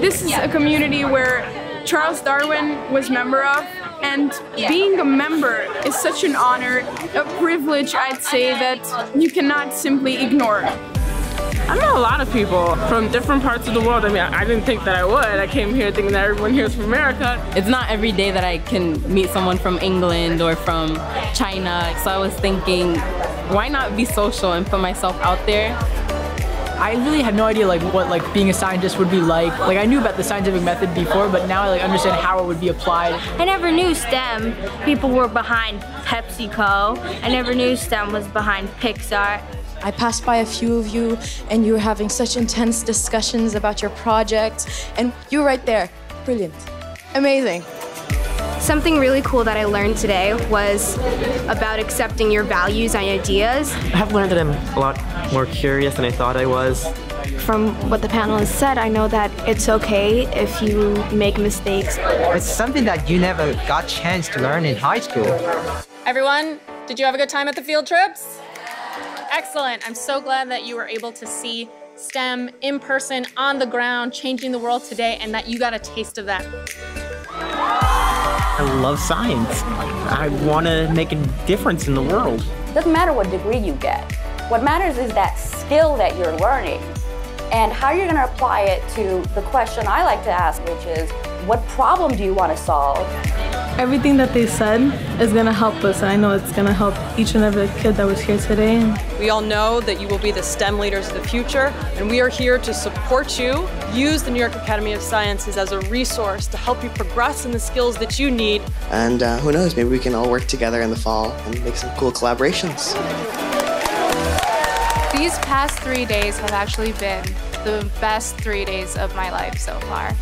this is a community where Charles Darwin was member of and being a member is such an honor, a privilege I'd say that you cannot simply ignore. I met a lot of people from different parts of the world. I mean, I didn't think that I would. I came here thinking that everyone here is from America. It's not every day that I can meet someone from England or from China. So I was thinking, why not be social and put myself out there? I really had no idea like what like being a scientist would be like. Like I knew about the scientific method before, but now I like understand how it would be applied. I never knew STEM people were behind PepsiCo. I never knew STEM was behind Pixar. I passed by a few of you and you were having such intense discussions about your project and you were right there. Brilliant. Amazing. Something really cool that I learned today was about accepting your values and ideas. I have learned that I'm a lot more curious than I thought I was. From what the panelists said, I know that it's okay if you make mistakes. It's something that you never got a chance to learn in high school. Everyone, did you have a good time at the field trips? Excellent. I'm so glad that you were able to see STEM in person, on the ground, changing the world today, and that you got a taste of that. I love science. I want to make a difference in the world. Doesn't matter what degree you get. What matters is that skill that you're learning and how you're going to apply it to the question I like to ask, which is, what problem do you want to solve? Everything that they said is going to help us, and I know it's going to help each and every kid that was here today. We all know that you will be the STEM leaders of the future, and we are here to support you. Use the New York Academy of Sciences as a resource to help you progress in the skills that you need. And uh, who knows, maybe we can all work together in the fall and make some cool collaborations. These past three days have actually been the best three days of my life so far.